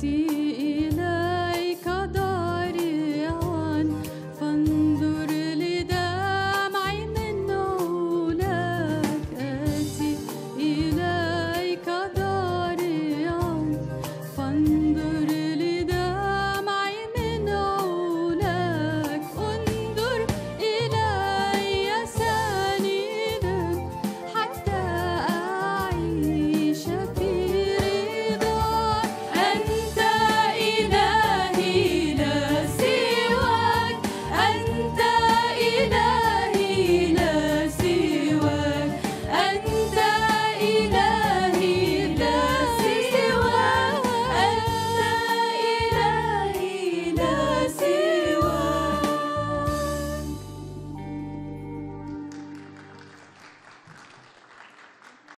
See.